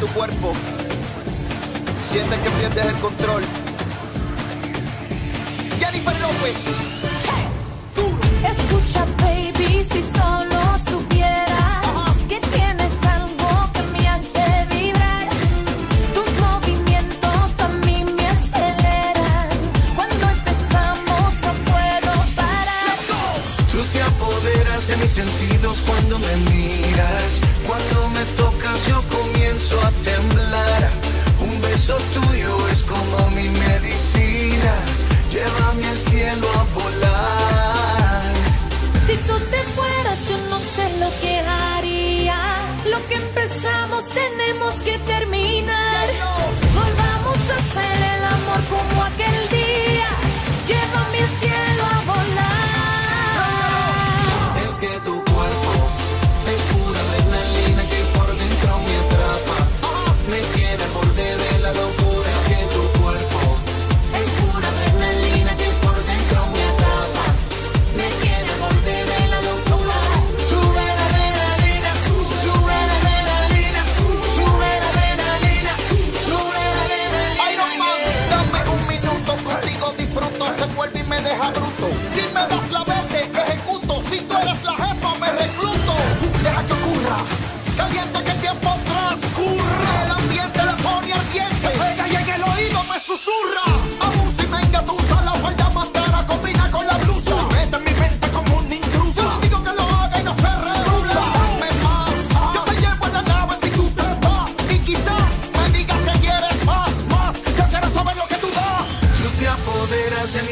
tu cuerpo. Sientes que pierdes el control. Jennifer López. Hey. Escucha te apoderas de mis sentidos cuando me miras. Cuando me tocas yo comienzo a temblar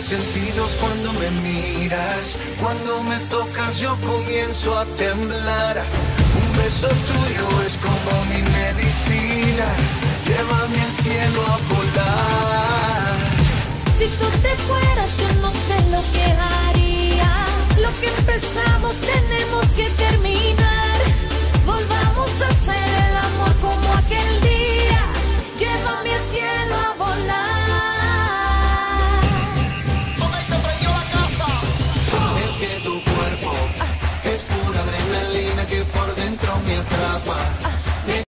sentidos cuando me miras, cuando me tocas yo comienzo a temblar. Un beso tuyo es como mi medicina